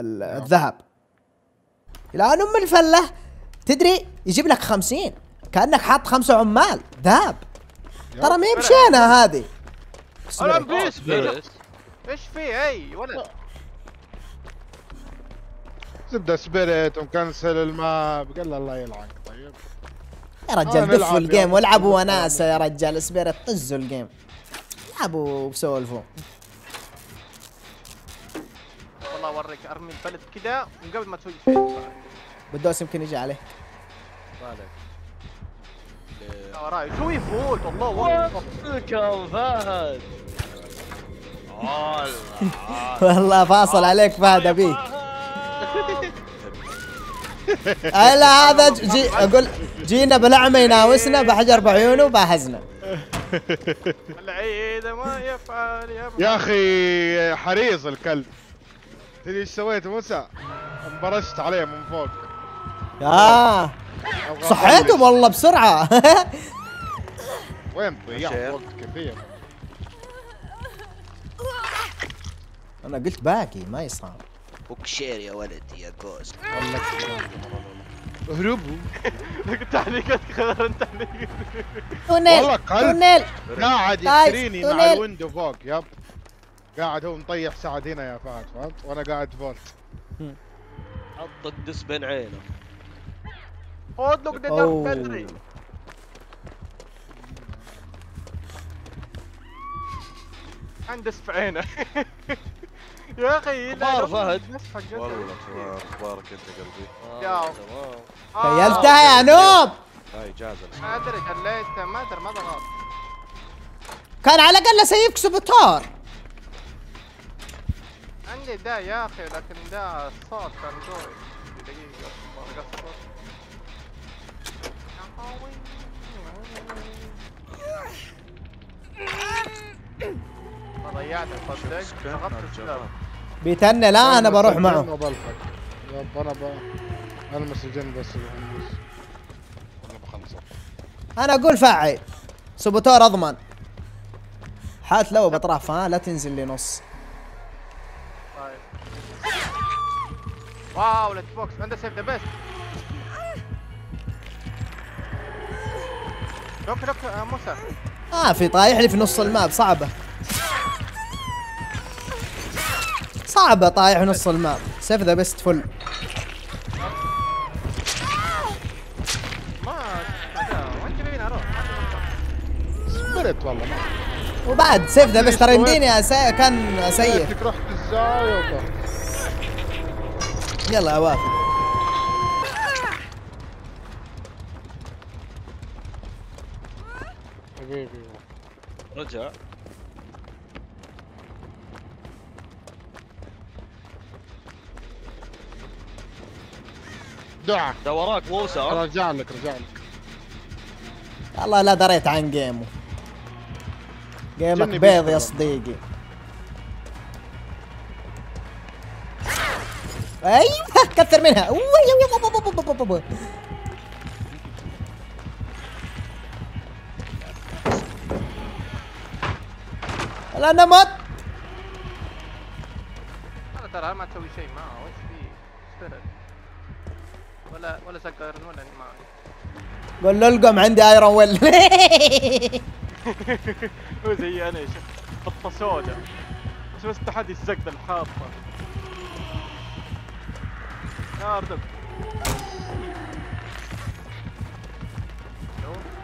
ال- الذهب. الآن أم الفلة تدري يجيب لك خمسين. كأنك حاط خمسة عمال. ذهب. ترى ما يمشينا هذه. الان بيس سبيريت إيش في؟ إي ولد. زبدة سبيريت ومكنسل الماب قال له الله يلعنك طيب. يا رجال دفوا الجيم. والعبوا وناسة يا رجال سبيرت طزوا الجيم. العبوا وسولفوا والله اوريك أرمي البلد كذا من قبل ما تسوي شيء. بدوس يمكن يجي عليه. مالك لا وراي شو يفوت؟ والله والله. فهد. والله. فاصل عليك فهد ابيك هلا هذا جي أقول جينا بالأعمى يناوسنا بحجر بعيونه باهزنا العيد ما يفعل يا يا أخي حريص الكلب. تدري إيش سويت موسى؟ انبرشت عليه من فوق. آه. أبغى صحيتم أخلص. والله بسرعة. وين؟ ضيعت. وقت كثير. أنا قلت باقي ما يصاب بوكشير يا ولدي يا جوز. اهربوا تعليقات خير انت تونيل. تونيل. قاعد طيب، يشتريني مع. الويندو فوق يب. قاعد هو مطيح سعد هنا يا فهد فهمت؟ وأنا قاعد فولت. حطك دس بين عينه خذ له قد أوه. بدري. عندس في عينه. يا أخي لا، فهد؟ والله أخبارك أنت قلبي؟ يا. آه، تمام آه، كيفتها يا نوب هاي جازل ما أدري خليت ما أدري ما ضغط. كان على الأقل اسيفك سبوتار. عندي دا يا أخي لكن دا الصوت كان قوي دقيقة ما قصر ما ضيعت تصدق بيتنى لا أنا بروح معه. يب أنا ب... المس الجن بس أنا أقول فعل سبوتور أضمن. حات لو باطراف ها لا تنزل لي نص. واو ليتس بوكس عنده سيف ذا بيست روك روك آه، موسى آه في طايح لي في نص الماب. صعبة. صعبة طايح في نص الماب. سيف ذا بيست فل Spirit والله. ما وبعد save the best ترى يمديني. كان رحت الزاوية. يلا اوافق حبيبي رجع. دعا ده وراك موسى. رجع لك رجع لك. والله لا دريت عن جيمه. جيمك بيض يا. صديقي. أيوه كثر منها. لا أنا مت أنا ترى ما تسوي شيء معه وش في سبيريت ولا ولا ايرون ولا ما قول له القم عندي ايرون ويل هو زي أنا شوف خطة سوداء. بس بس تحدي الزق الحاطه ما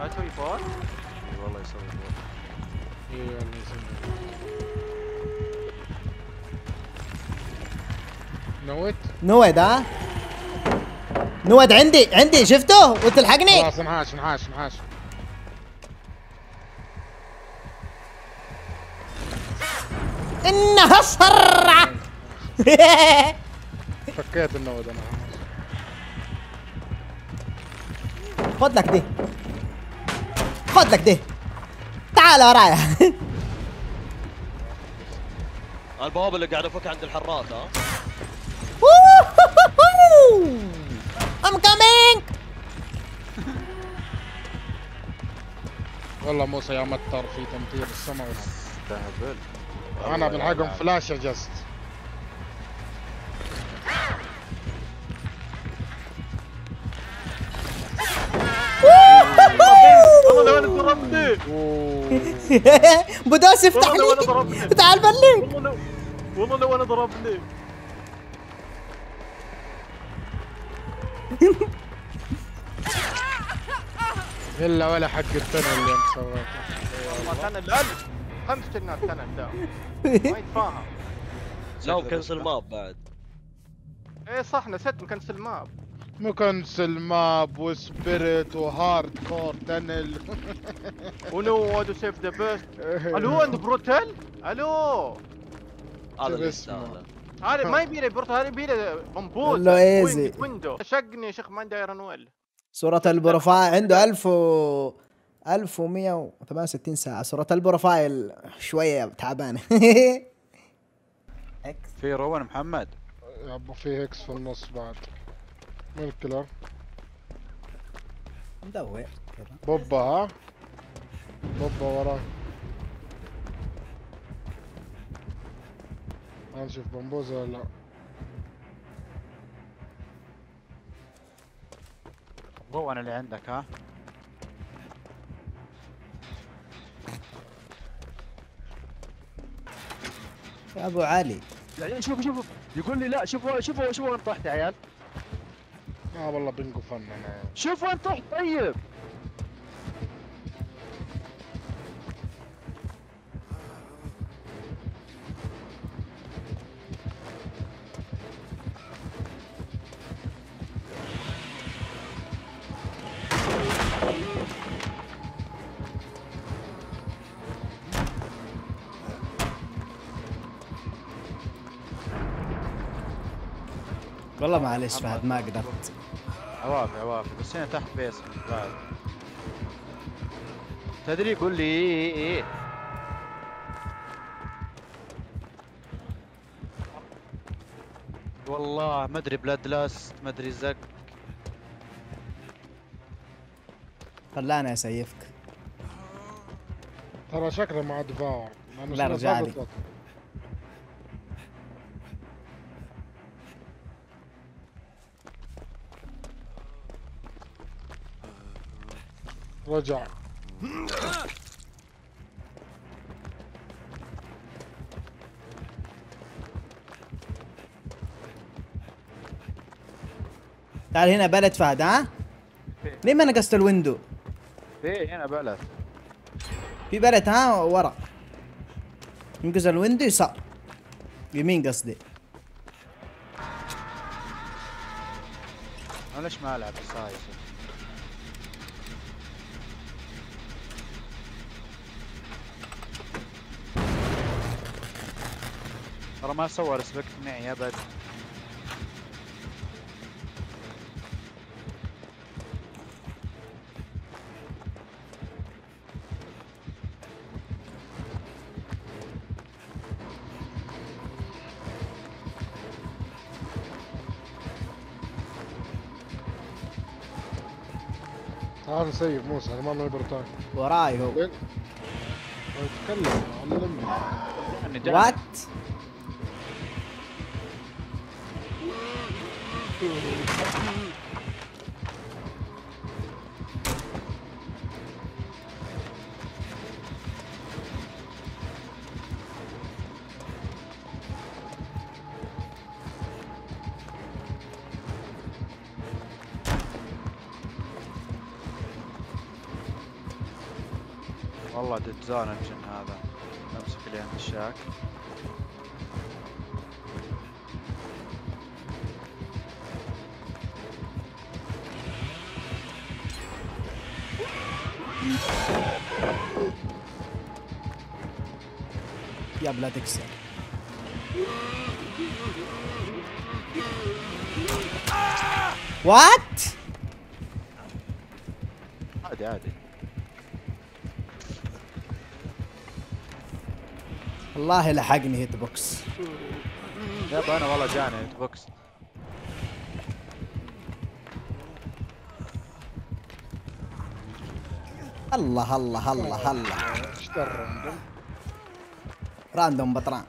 تسوي فور اي والله يسوي الوضع. اي والله يسلمك نويت نود ها نود عندي عندي شفته وتلحقني خلاص انحاش انحاش انحاش انها سرعه فكيت النود أنا. خذ لك دي. خذ لك دي. تعال ورايا. البوابه اللي قاعد افك عند الحراس ها؟ I'm coming والله موسى يا مطر في تمطير السماء استهبل أنا بلحقهم فلاش جست والله لو أنا لي ضربني تعال بليك. والله لو والله لو أنا ضربني الا ولا حق الثاني اللي أنت سويته. والله تنل ألف خمس جنات تنل ده. ما يتفاهم. لا وكنسل ماب بعد. إيه صح نسيت مكنسل ماب. مكنسل ماب وسبيريت وهارد كور تنل ونو وادو سيف ذا بيست ألو عند بروتل ألو هذا هذا ما يبي له بروتل هذا يبي له بمبوز له ايزي. ويندو شقني يا شيخ ما عندي ايرون ويل صورة البروفايل عنده 1000 و 1168 ساعة. صورة البروفايل شوية تعبانة. في روان محمد. يابا في هيكس في النص بعد. مين الكلر. مدور كذا بوبا ها؟ بوبا وراك ما نشوف بمبوزة ولا لا. روان اللي عندك ها؟ يا أبو علي. يا عيال شوفوا شوفوا يقول لي لا شوفوا شوفوا شوفوا وين طحت يا عيال. آه والله بنقو فن أنا شوفوا طحت طيب. والله معلش فهد ما قدرت. عوافي عوافي. بس هنا تحت base بعد. تدري يقول لي إيه إيه إيه؟ والله ما أدري bloodlust ما أدري زق. خلاني أسيفك. ترى شكله مع دفاع. لا، رجع لي. رجع. تعال هنا pallet فهد ها؟ ليه ما نقزت ال window؟ في هنا pallet. في pallet ها؟ ورا. نقز ال window يسار. يمين قصدي. أنا ليش ما ألعب سايس ترى ما سوى ريسبكت معي ابد تعال نسيب موسى أنا ما معي برتاي وراي هو. وين؟ تكلم علمني. وات والله ديد زون انجن هذا امسك اللي عند الشاك يا بلا تكسر وات عادي عادي. والله لحقني hit box. يابا أنا والله جاني hit box. الله الله الله الله اشتر عندهم random بطران.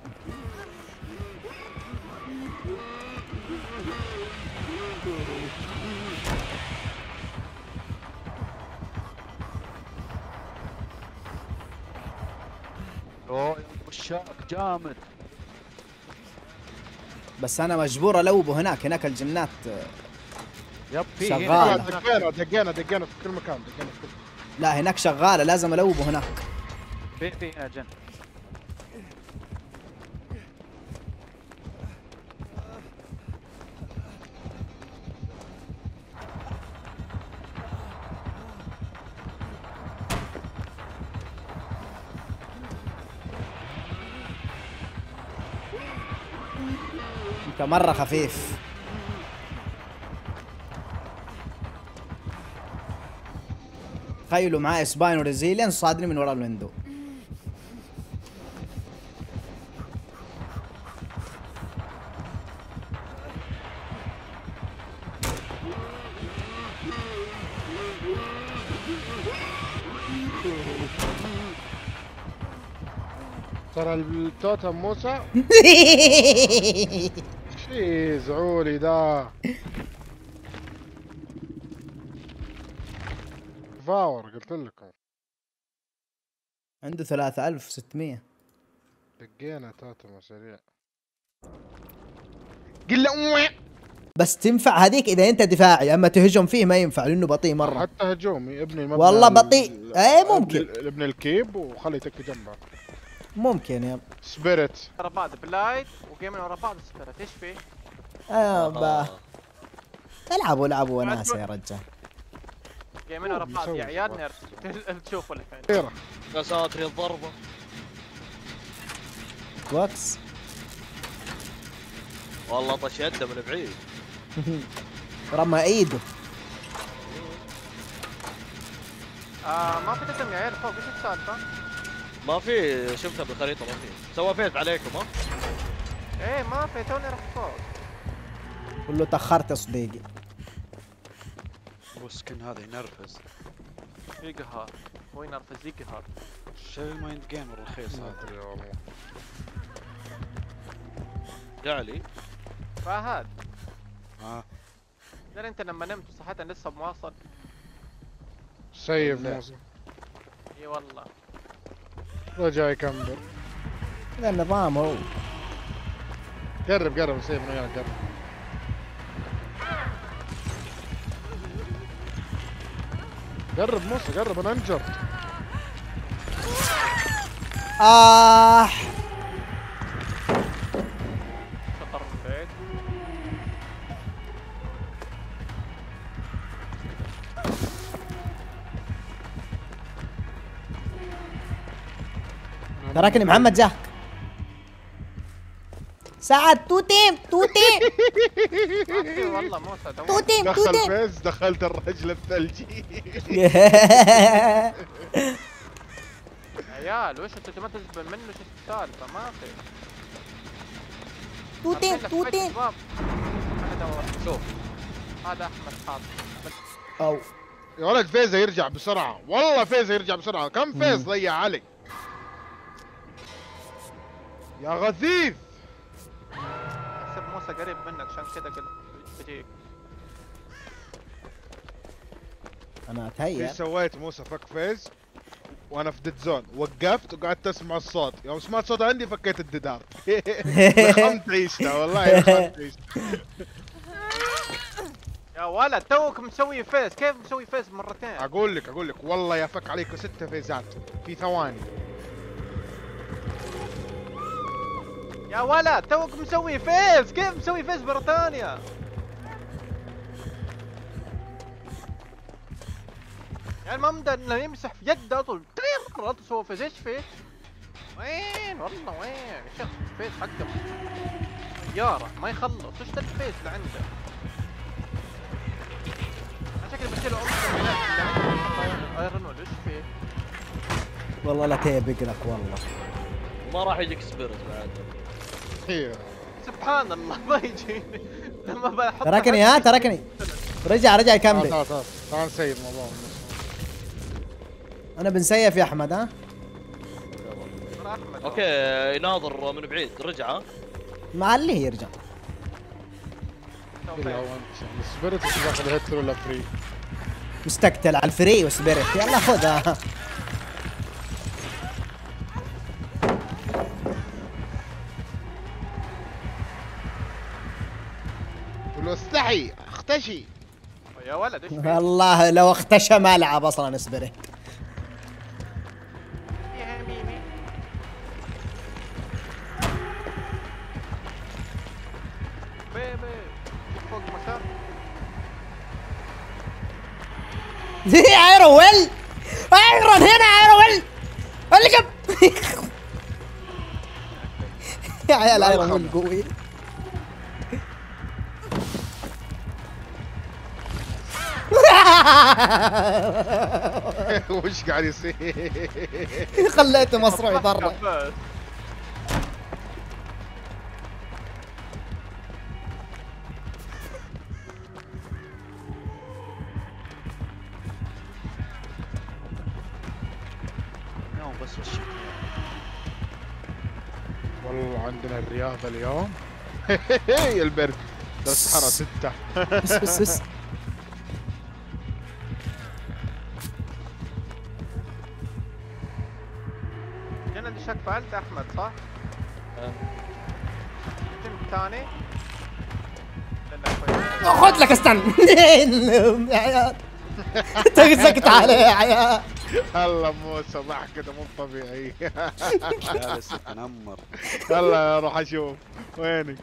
أوه وشاك جامد. بس أنا مجبور ألوبه هناك هناك الجنات. يب في شغال. هنا. آه. دقينا دقينا دقينا في كل مكان دقينا في كل لا هناك شغالة لازم ألوبه هناك. في في هنا جن. أنت مرة خفيف. تخيلوا معاه Spine و Resilience صادني من ورا ال window. ترى التوتم موسى؟ شي زعولي ده. فاور قلت لكم. عنده 3600 دقينا توتم سريع قل له بس تنفع هذيك إذا أنت دفاعي أما تهجم فيه ما ينفع لأنه بطيء مرة. حتى هجومي ابني المبنى والله ال- بطيء. إيه، ممكن. ابني- ابني الكيب وخلي تكي جنبه. ممكن يا سبيريت ورا بعض بلايت وجيمين ورا بعض سبيرت إيش في؟ با. آه. العبوا العبوا وناسه يا رجال. جيمين ورا بعض يا عيال. نيرف تشوفوا خيره يا ساتر الضربة. كوكس والله طش يده من بعيد. رمى إيده. آه ما في دسم يا عيال فوق إيش السالفة؟ ما في شفتها بالخريطة ما في. سوى phase عليكم ها؟ إيه ما في توني رحت فوق. قول له تأخرت يا صديقي. هو ال skin هذا ينرفز يقهر هو ينرفز يقهر شيل ال mind game الرخيص هذا يا الله قالي فهد ها تدري انت لما نمت وصحيت أنا لسه مواصل سيف. موسى اي والله رجع يكمل ذا النظام هو قرب قرب سيف من وياك قرب قرب موسى قرب أنا انجرت آه. تركني محمد جاك. سعد تو تيم تو تيم. ما في والله موسى تو دور تيم تو دخل فيز دخلت الرجل الثلجي. عيال وش أنتوا ما تزبل منه شو السالفة؟ ما في. تو تيم أرسل لك تو فيديو تيم. شباب. أنا أدور. شوف. هذا أحمد حاط أو. يا ولد فيزا يرجع بسرعة. والله فيزا يرجع بسرعة. كم فيز ضيع علي؟ يا غثيث! موسى قريب منك عشان كذا قلت بجيك أنا إيش اتهيأ سويت موسى فك phase. وأنا في dead zone وقفت وقعدت أسمع الصوت. يوم سمعت صوت عندي فكيت ال Dead Hard لخمت عيشتها والله لخمت عيشتها يا ولد توك مسوي phase كيف مسوي phase مرتين؟ أقول لك أقول لك. والله يا فك عليك ست فيزات. في ثواني. يا ولد توك مسوي phase كيف مسوي فيس مرة ثانية يعني ما مدى إنه يمسح في يده طول طير رد سوى فيس إيش فيه؟ وين؟ والله وين؟ يا شيخ الفيس حقه. طيارة ما يخلص. وش ذا الفيس اللي عنده؟ أنا شكلي امسح ايرون ولا إيش فيه؟ والله لا تيبق لك والله. ما راح يجيك سبيرت بعد. هي سبحان الله ما يجيني. لما بحط تركني ها؟ تركني. رجع رجع يكمل. تعال تعال تعال. نسيب الموضوع أنا بنسيف يا أحمد ها؟ أوكي يناظر من بعيد. رجع ها؟ مع اللي يرجع السبيريت داخل هيتر ولا فري مستقتل على الفري وسبيريت. يلا خذها. استحي اختشي يا ولد إيش؟ والله لو اختشى ما لعب أصلا مسار أيرون ويل أيرون هنا أيرون. ويل اللي يا عيال أيرون ويل قوي. وش قاعد يصير؟ خليته مصروعي برا. بس والله عندنا الرياضة اليوم. البرد. درجة حرارة ستة. بس بس بس فعلت أحمد صح؟ التيم الثاني كويس. خذ لك استنى. يا عيال تقزقت عليه يا عيال. الله موسى ضحكته مو طبيعي. جالس يتنمر يلا أروح أشوف. وينك؟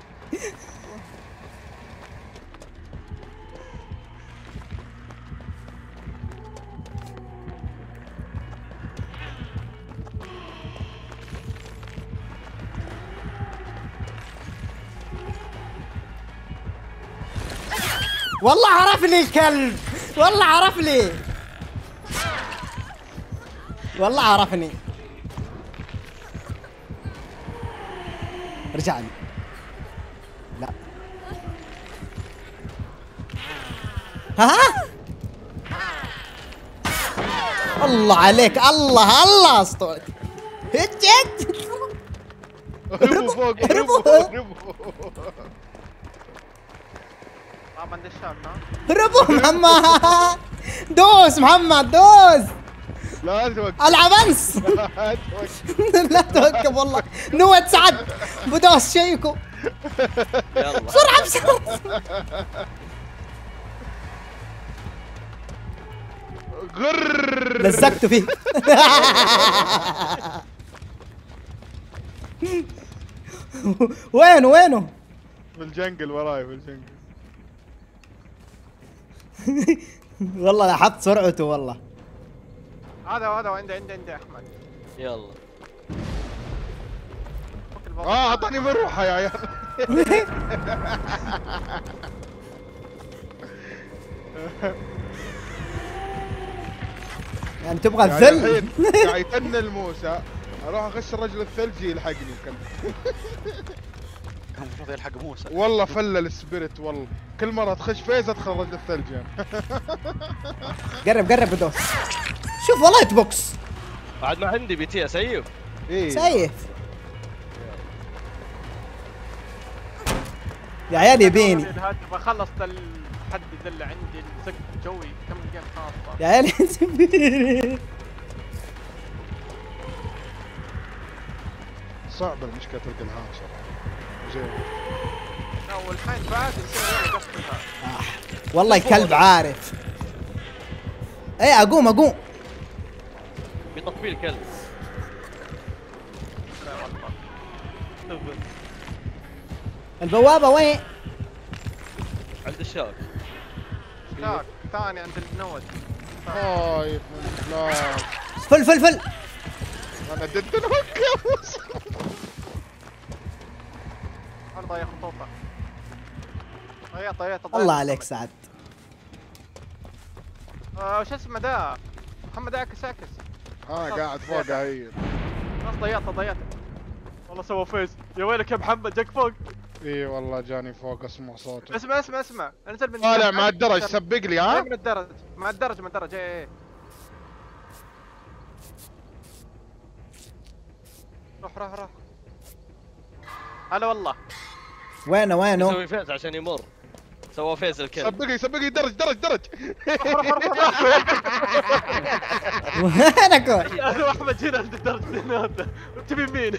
والله عرفني الكلب. والله عرفني. والله عرفني. رجع لي. لا. ها؟ الله عليك. الله الله اسطورك هت هت هربوا فوق هربوا هربوا. هربوا محمد! دوس محمد دوس! لا توقف. العب انس لا توقف والله. نوة سعد بدوس شيكو. يلا. بسرعة بسرعة. غر. لزقته فيه. وينه وينه؟ في وراي في والله لاحظت سرعته والله. هذا هذا عندي عندي عندي أحمد. يلا. آه أعطاني مروحه يا عيال. يعني تبغى يعني الذل الحين قاعد يتنى موسى أروح اخش الرجل الثلجي يلحقني. كان المفروض يلحق موسى. والله فل السبيريت والله. كل مرة تخش فيز أدخل الرجل الثلجي أنا قرب قرب بدوس. شوف والله بوكس بعد ما عندي بي تي اسيف إيه. سيف. يا عيال يبيني. التحدي ذا اللي عندي الزق جوي كم جيم خاصة. يا عيال يبيني صعب المشكلة تلقى الهام صراحة زين. والحين بعد يصير يقفلها والله الكلب عارف. إيه أقوم أقوم. بيطفي الكلب البوابة وين؟ عند ال shack. shack ثاني عند النود خايف من فلاش فل فل فل. أنا يا موسى. ضيع خطوطه ضيعت ضيعت ضيعت الله عليك سعد. آه، وش اسمه ذا؟ محمد اعكس اعكس أنا قاعد فوق هي خلاص ضيعته ضيعته. والله سوى phase يا ويلك يا محمد جاك فوق. إي والله جاني فوق اسمع صوته. اسمع اسمع اسمع. انزل من طالع مع الدرج سبق لي ها؟ من الدرج. مع الدرج من الدرج. إيه إيه روح روح روح. هلا والله. وينه وينه؟ يسوي phase عشان يمر. سوى phase الكلب. سبق لي سبق لي درج درج. درج وينك؟ أنا واحمد هنا عند الدرج هذا. تبي مين؟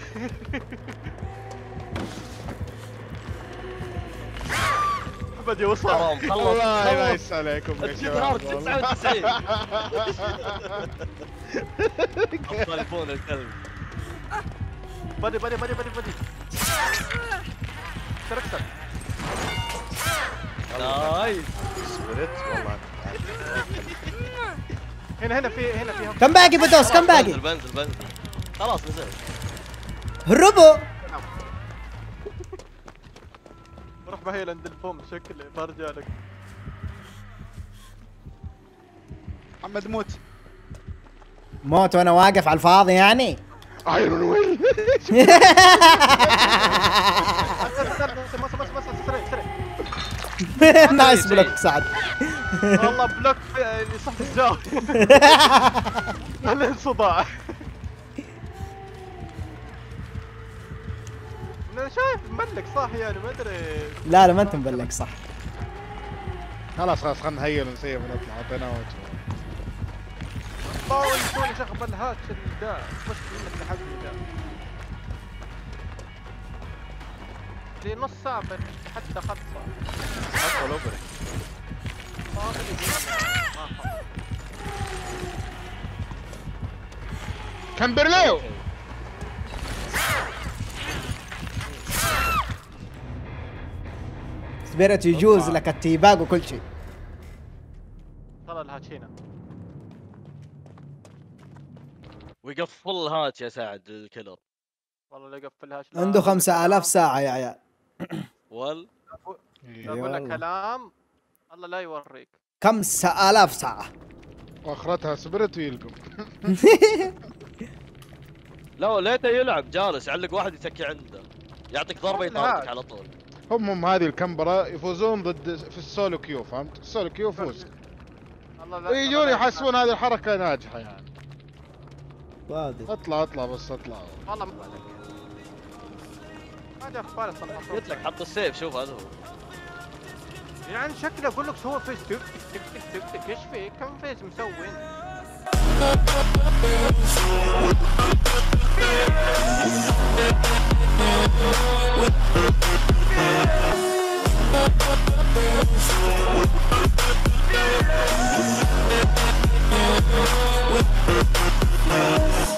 محمد يوصل حرام خلص. والله ما خلص. yes عليكم يا شباب. والله. 99 أفضل يكون الكلب. بدي بدي بدي بدي بدي. اكسر nice. Spirit والله. هنا هنا في هنا في. كم باقي بدوس؟ كم باقي؟ بنزل بنزل بنزل. خلاص نزل الربع روح بهيل عند البوم شكلي برجع لك محمد موت. موت وأنا واقف على الفاضي يعني. Iron Will nice block سعد. والله بلوك اللي صح الزاوية عليه صداع أنا شايف ملك صح يعني ما أدري. لا لا ما أنت مبلق صح. خلاص خلاص خلينا نهيل ونسيب ونطلع. اعطيناه وجه باول يسوي شغل هاتش الدا مش منك لحد الدا لي نص ساعة حتى خطة. ادخل اوبري كمبرليو سبيريت يجوز لك التيباق وكل شيء طلع الهاتش هنا ويقفل هات يا سعد الكلر والله اللي يقفل ال hatch عنده خمسة آلاف ساعة يا عيال. وال أقول لك. كلام الله لا يوريك. خمسة آلاف ساعة؟ وأخرتها Spirit ويلقم لا ليته يلعب جالس يعلق واحد يتكي عنده. يعطيك ضربة يطاردك على طول. هم هم هذه الكمبرة يفوزون ضد في ال solo queue فهمت؟ ال solo queue فوز الله لا ويجون الله لا يحسبون هذه الحركة ناجحة يعني. اطلع اطلع بس اطلع. والله ما قلت لك حط السيف شوف هذا هو. يعني شكله أقول لك سوى فيس تك تك تك تك تك إيش فيه؟ كم فيس مسوي؟ Yeah.